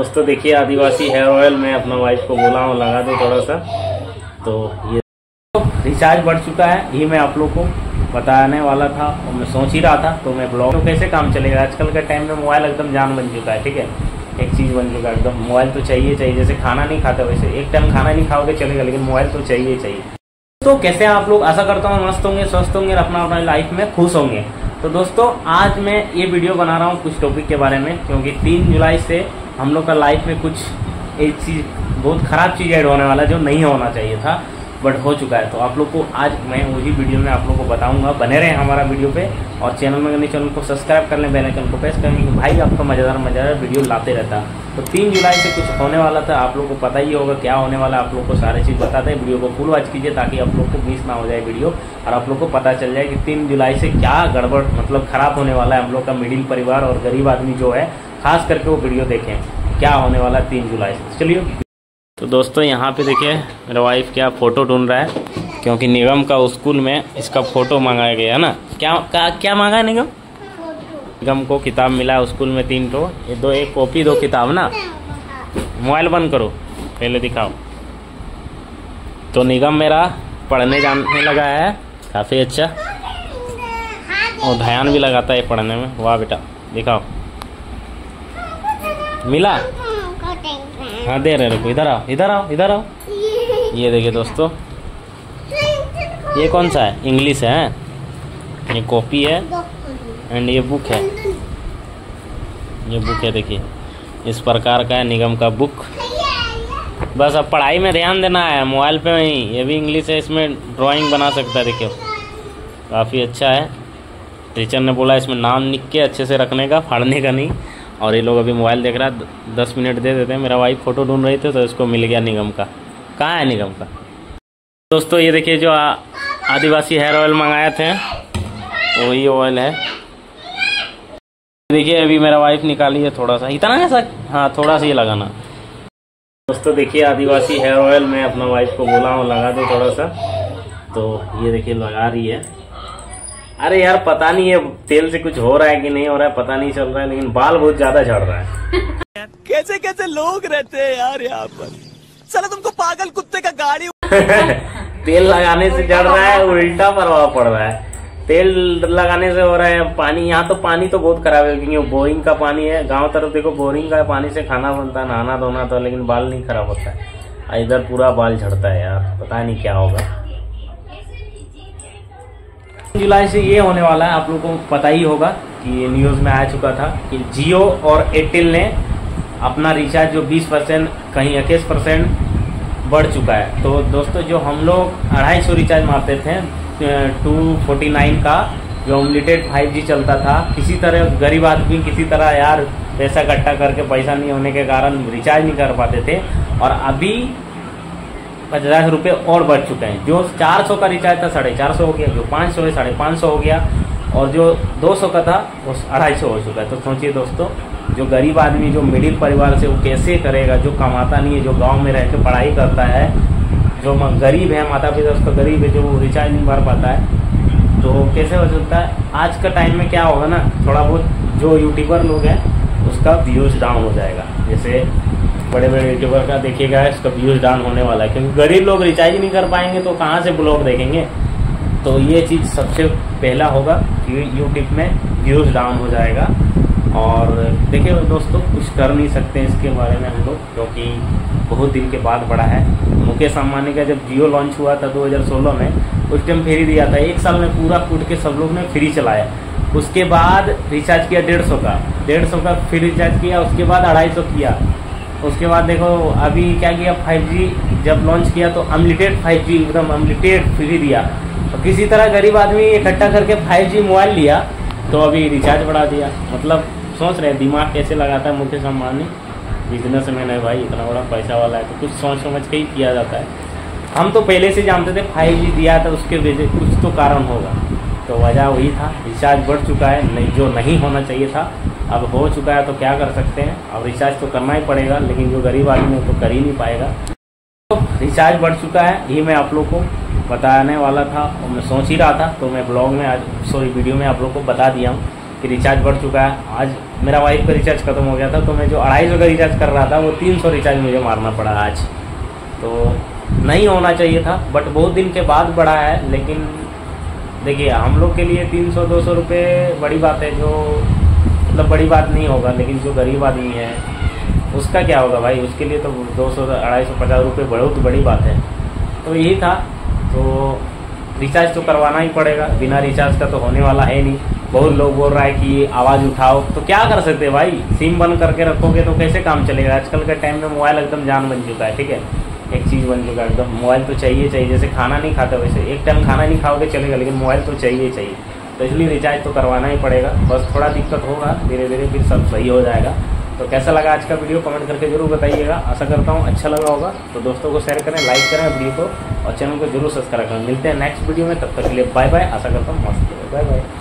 दोस्तों, देखिए, आदिवासी hair oil मैं अपना वाइफ को बोला हूँ, लगा दो थोड़ा सा तो ये रिचार्ज बढ़ चुका है, ये मैं आप लोग को बताने वाला था और मैं सोच ही रहा था तो मैं ब्लॉग तो कैसे काम चलेगा? आजकल के टाइम में मोबाइल एकदम जान बन चुका है, ठीक है? एक चीज़ बन चुका है एकदम मोबाइल तो चाहिए चाहिए, जैसे खाना नहीं खाता वैसे, एक टाइम खाना नहीं खाओगे चलेगा, लेकिन मोबाइल तो चाहिए चाहिए। तो कैसे आप लोग, आशा करता हूँ मस्त होंगे, स्वस्थ होंगे और अपना अपना लाइफ में खुश होंगे। तो दोस्तों, आज मैं ये वीडियो बना रहा हूँ कुछ टॉपिक के बारे में, क्योंकि तीन जुलाई से हम लोग का लाइफ में कुछ एक चीज़, बहुत ख़राब चीज़ ऐड होने वाला जो नहीं होना चाहिए था बट हो चुका है। तो आप लोग को आज मैं वही वीडियो में आप लोग को बताऊँगा। बने रहे हमारा वीडियो पे और चैनल में चैनल को सब्सक्राइब कर लें बेल आइकन को प्रेस करें, क्योंकि भाई आपका मज़ेदार मज़ेदार वीडियो लाते रहता। तो तीन जुलाई से कुछ होने वाला था, आप लोग को पता ही होगा क्या होने वाला आप लोग को सारे चीज़ बताते हैं वीडियो को फुल वॉच कीजिए ताकि आप लोग को मिस ना हो जाए वीडियो और आप लोग को पता चल जाए कि तीन जुलाई से क्या गड़बड़ मतलब खराब होने वाला है हम लोग का मिडिल परिवार और गरीब आदमी जो है, खास करके वो वीडियो देखें। क्या होने वाला है तीन जुलाई से। चलिए। तो दोस्तों यहाँ पे देखिए मेरा वाइफ क्या फ़ोटो ढूंढ रहा है क्योंकि निगम का स्कूल में इसका फ़ोटो मंगाया गया है ना। क्या क्या, क्या मांगा है निगम? निगम को किताब मिला है स्कूल में तीन तो ये दो एक कॉपी दो किताब ना। मोबाइल बंद करो पहले दिखाओ। तो निगम मेरा पढ़ने जाने लगा है काफ़ी अच्छा। और ध्यान भी लगाता है पढ़ने में। वाह बेटा दिखाओ। मिला? हाँ दे रहे रुको, इधर आओ इधर आओ इधर आओ। ये देखिए दोस्तों, ये कौन सा है? इंग्लिश है ये कॉपी है, एंड ये बुक है। ये बुक है, देखिए, इस प्रकार का है, निगम का बुक। बस अब पढ़ाई में ध्यान देना है, मोबाइल पे नहीं, ये भी इंग्लिश है, इसमें ड्राइंग बना सकता है, देखिए। काफ़ी अच्छा है। टीचर ने बोला इसमें नाम लिख के अच्छे से रखने का, फाड़ने का नहीं। और ये लोग अभी मोबाइल देख रहा है दस मिनट दे देते हैं। मेरा वाइफ फ़ोटो ढूंढ रही थी तो इसको मिल गया निगम का। कहाँ है निगम का? दोस्तों, ये देखिए जो आदिवासी हेयर ऑयल मंगाए थे, वही ऑयल है। देखिए, अभी मेरा वाइफ निकाली है थोड़ा सा। इतना है सर? हाँ थोड़ा सा ये लगाना। दोस्तों, देखिए, आदिवासी हेयर ऑयल मैं अपना वाइफ को बोला हूँ, लगा दो थोड़ा सा। तो ये देखिए, लगा रही है। अरे यार पता नहीं है तेल से कुछ हो रहा है कि नहीं हो रहा है पता नहीं चल रहा है लेकिन बाल बहुत ज़्यादा झड़ रहा है। कैसे कैसे लोग रहते हैं यार यहाँ पर? चलो तुमको पागल कुत्ते का गाड़ी तेल लगाने से झड़ रहा है उल्टा। प्रभाव पड़ रहा है। तेल लगाने से हो रहा है पानी यहाँ तो पानी तो बहुत खराब है क्योंकि बोरिंग का पानी है। गाँव तरफ़ देखो बोरिंग का पानी से खाना बनता है नहाना धोना तो लेकिन बाल नहीं खराब होता है। इधर पूरा बाल झड़ता है यार पता नहीं क्या होगा। जुलाई से ये होने वाला है, आप लोगों को पता ही होगा कि ये न्यूज़ में आ चुका था कि जियो और एयरटेल ने अपना रिचार्ज जो 20 परसेंट, कहीं इक्कीस परसेंट बढ़ चुका है। तो दोस्तों, जो हम लोग अढ़ाई सौ रिचार्ज मारते थे, टू फोर्टी नाइन का, जो अनलिमिटेड फाइव जी चलता था, किसी तरह गरीब आदमी किसी तरह यार पैसा इकट्ठा करके पैसा नहीं होने के कारण रिचार्ज नहीं कर पाते थे। और अभी पचास रुपये और बढ़ चुके हैं। जो 400 का रिचार्ज था, साढ़े चार सौ हो गया। जो 500 है, साढ़े पाँच सौ हो गया। और जो 200 का था, वो अढ़ाई सौ हो चुका है। तो सोचिए दोस्तों, जो गरीब आदमी, जो मिडिल परिवार से वो कैसे करेगा? जो कमाता नहीं है, जो गाँव में रह के पढ़ाई करता है, जो गरीब है माता पिता उसका गरीब है, जो रिचार्ज नहीं भर पाता है तो कैसे हो सकता है? आज का टाइम में क्या होगा ना? थोड़ा बहुत जो यूट्यूबर लोग हैं, उसका व्यूज़ डाउन हो जाएगा। जैसे बड़े बड़े यूट्यूबर का देखिएगा, इसका व्यूज़ डाउन होने वाला है। क्योंकि गरीब लोग रिचार्ज नहीं कर पाएँगे तो कहाँ से ब्लॉग देखेंगे? तो ये चीज़ सबसे पहला होगा कि यूट्यूब में व्यूज़ डाउन हो जाएगा। और देखिए दोस्तों, कुछ कर नहीं सकते इसके बारे में हम लोग, क्योंकि बहुत दिन के बाद बढ़ा है। मुकेश अम्बानी का जब जियो लॉन्च हुआ था 2016 में, उस टाइम फ्री दिया था। एक साल में पूरा कूट के सब लोग ने फ्री चलाया। उसके बाद रिचार्ज किया डेढ़ सौ का। डेढ़ सौ का फ्री रिचार्ज किया, उसके बाद अढ़ाई सौ किया। उसके बाद देखो, अभी क्या किया? 5G जब लॉन्च किया तो अनलिमिटेड 5G एकदम अनलिमिटेड फ्री दिया। तो किसी तरह गरीब आदमी इकट्ठा करके 5G मोबाइल लिया तो अभी रिचार्ज बढ़ा दिया। मतलब सोच रहे हैं, दिमाग कैसे लगाता है मुकेश बिज़नेस मैन है भाई, इतना बड़ा पैसा वाला है तो कुछ सोच समझ के ही किया जाता है। हम तो पहले से जानते थे फाइव जी दिया था, उसके वजह, कुछ तो कारण होगा। तो वजह वही था रिचार्ज बढ़ चुका है, नहीं, जो नहीं होना चाहिए था अब हो चुका है तो क्या कर सकते हैं? अब रिचार्ज तो करना ही पड़ेगा, लेकिन जो गरीब आदमी है तो कर ही नहीं पाएगा। तो रिचार्ज बढ़ चुका है, ये मैं आप लोग को बताने वाला था और मैं सोच ही रहा था तो मैं ब्लॉग में आज सॉरी वीडियो में आप लोग को बता दिया हूँ कि रिचार्ज बढ़ चुका है। आज मेरा वाइफ का रिचार्ज खत्म हो गया था तो मैं जो अढ़ाई सौ का रिचार्ज कर रहा था, वो तीन सौ रिचार्ज मुझे मारना पड़ा आज। तो नहीं होना चाहिए था बट बहुत दिन के बाद बढ़ा है, लेकिन देखिए, हम लोग के लिए तीन सौ, दो सौ रुपये बड़ी बात है, जो मतलब बड़ी बात नहीं होगा, लेकिन जो गरीब आदमी है, उसका क्या होगा भाई? उसके लिए तो दो सौ, अढ़ाई सौ, पचास रुपये बहुत बड़ी बात है। तो यही था। तो रिचार्ज तो करवाना ही पड़ेगा। बिना रिचार्ज का तो होने वाला है नहीं। बहुत लोग बोल रहा है कि आवाज़ उठाओ। तो क्या कर सकते भाई? सिम बंद करके रखोगे तो कैसे काम चलेगा? आजकल के टाइम में मोबाइल एकदम जान बन चुका है, ठीक है? एक चीज़ बन चुका है, एकदम। मोबाइल तो चाहिए चाहिए। जैसे खाना नहीं खाता वैसे। एक टाइम खाना नहीं खाओगे, चलेगा, लेकिन मोबाइल तो चाहिए चाहिए। तो इसलिए रिचार्ज तो करवाना ही पड़ेगा। बस थोड़ा दिक्कत होगा धीरे धीरे फिर सब सही हो जाएगा। तो कैसा लगा आज का वीडियो, कमेंट करके ज़रूर बताइएगा। आशा करता हूँ अच्छा लगा होगा। तो दोस्तों को शेयर करें लाइक करें वीडियो को और चैनल को ज़रूर सब्सक्राइब करें। मिलते हैं नेक्स्ट वीडियो में, तब तक के लिए बाय बाय आशा करता हूँ मस्त बाय बाय